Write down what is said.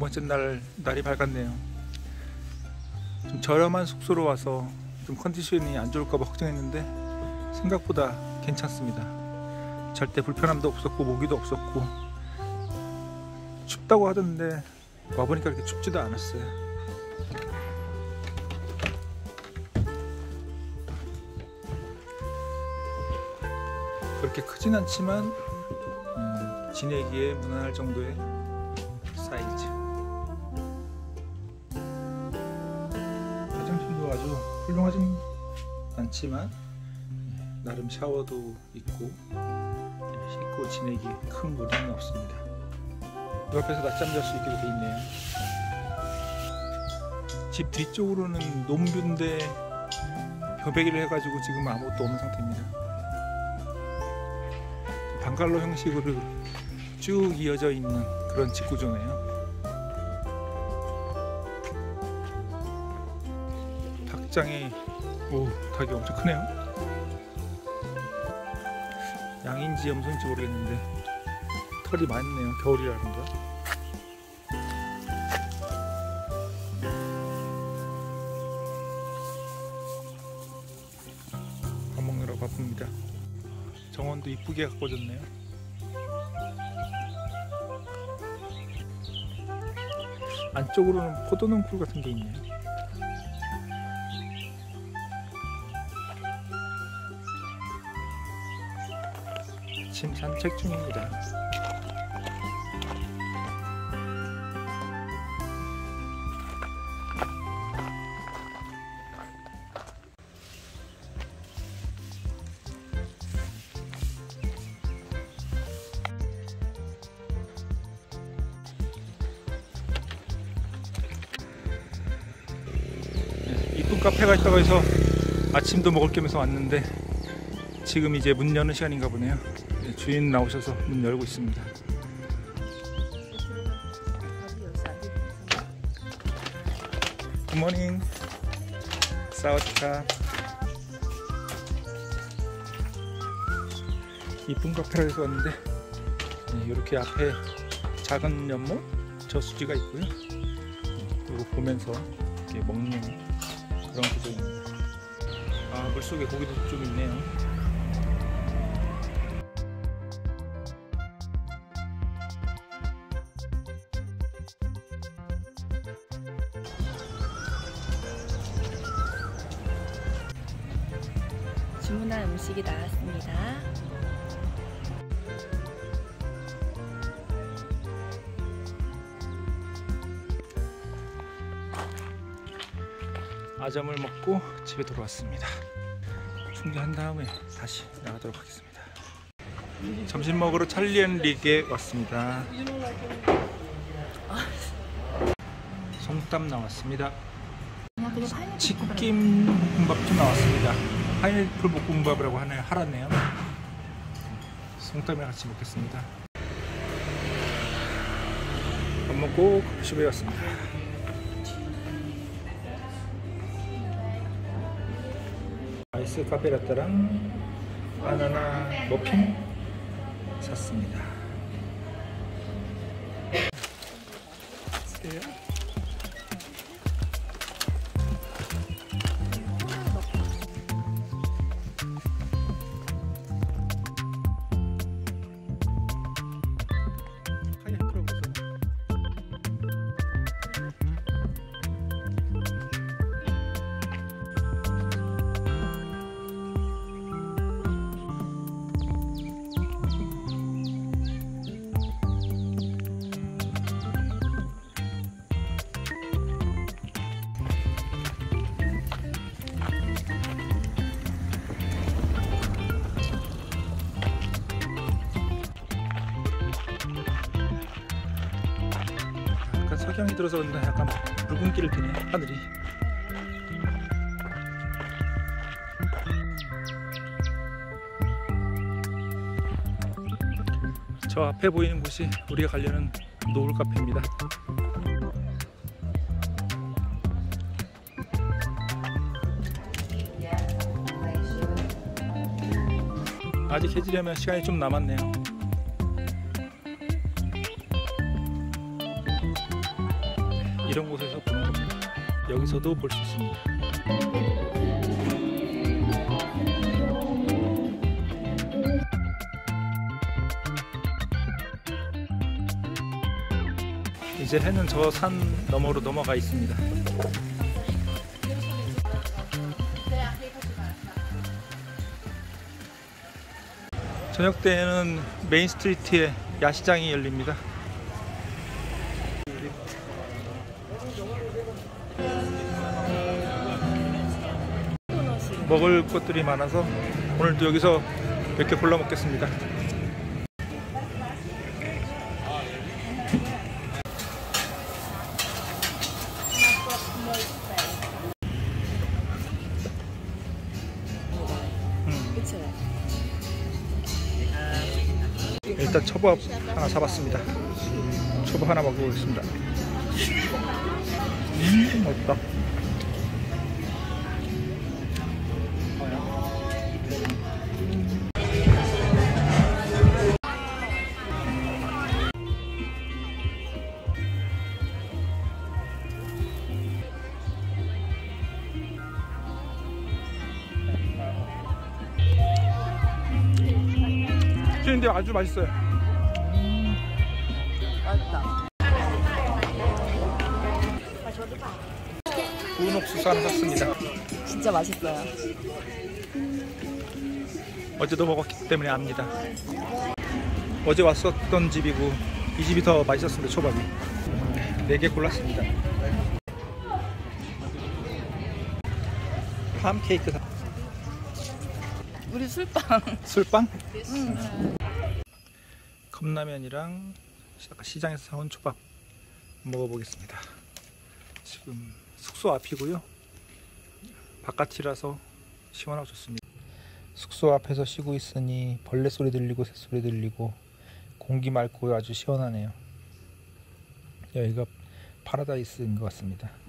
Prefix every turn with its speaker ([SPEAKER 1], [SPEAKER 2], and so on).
[SPEAKER 1] 번째 날 날이 밝았네요. 좀 저렴한 숙소로 와서 좀 컨디션이 안 좋을까봐 걱정했는데 생각보다 괜찮습니다. 절대 불편함도 없었고 모기도 없었고 춥다고 하던데 와보니까 그렇게 춥지도 않았어요. 그렇게 크진 않지만 음, 지내기에 무난할 정도의 훌륭하진 않지만 예, 나름 샤워도 있고 예, 씻고 지내기 큰 무리는 없습니다. 옆에서 낮잠 잘 수 있게 돼 있네요. 집 뒤쪽으로는 논뷰인데 벼베기를 해가지고 지금 아무것도 없는 상태입니다. 방갈로 형식으로 쭉 이어져 있는 그런 집 구조네요. 닭장이 오 닭이 엄청 크네요. 양인지 염소인지 모르겠는데 털이 많네요. 겨울이라는가. 밥 먹느라 바쁩니다. 정원도 이쁘게 가꿔졌네요. 안쪽으로는 포도농쿨 같은 게 있네요. 지금 산책 중입니다. 이쁜 카페가 있다고 해서 아침도 먹을 겸해서 왔는데 지금 이제 문 여는 시간인가 보네요. 네, 주인 나오셔서 문 열고 있습니다. 굿모닝 사와디카 이쁜 카페라 해서 왔는데 네, 이렇게 앞에 작은 연못 저수지가 있고요. 이거 보면서 이렇게 먹는 그런 구조입니다. 아 물속에 고기도 좀 있네요.
[SPEAKER 2] 주문한 음식이 나왔습니다.
[SPEAKER 1] 아점을 먹고 집에 돌아왔습니다. 충전한 다음에 다시 나가도록 하겠습니다. 점심 먹으러 찰리앤 릭에 왔습니다. 송땀 나왔습니다. 치김 볶음밥도 나왔습니다. 파인애플 볶음밥이라고 하나요? 하라네요. 송땀이랑 같이 먹겠습니다. 밥 먹고 커피숍에 왔습니다. 아이스 카페라떼랑 바나나 머핀 샀습니다. 석양이 들어서 그런가 약간 붉은기를 피네 하늘이. 저 앞에 보이는 곳이 우리가 가려는 노을 카페입니다. 아직 해지려면 시간이 좀 남았네요 이런 곳에서 보는 겁니다. 여기서도 볼 수 있습니다. 이제 해는 저 산 너머로 넘어가 있습니다. 저녁 때에는 main street에 야시장이 열립니다. 먹을 것들이 많아서 오늘도 여기서 몇 개 골라 먹겠습니다. 음? 일단 초밥 하나 사봤습니다. 초밥 하나 먹어보겠습니다. 음, 맛있다. 근데 아주 맛있어요.
[SPEAKER 2] 맛있다.
[SPEAKER 1] 구운 옥수수 하나 샀습니다.
[SPEAKER 2] 진짜 맛있어요.
[SPEAKER 1] 어제도 먹었기 때문에 압니다. 어제 왔었던 집이고 이 집이 더 맛있었습니다. 초밥이. 네개 골랐습니다. 팜 케이크 사-
[SPEAKER 2] 우리 술빵.
[SPEAKER 1] 술빵? 컵라면이랑 아까 시장에서 사온 초밥 먹어보겠습니다. 지금 숙소 앞이고요. 바깥이라서 시원하고 좋습니다. 숙소 앞에서 쉬고 있으니 벌레 소리 들리고 새 소리 들리고 공기 맑고 아주 시원하네요. 여기가 파라다이스인 것 같습니다.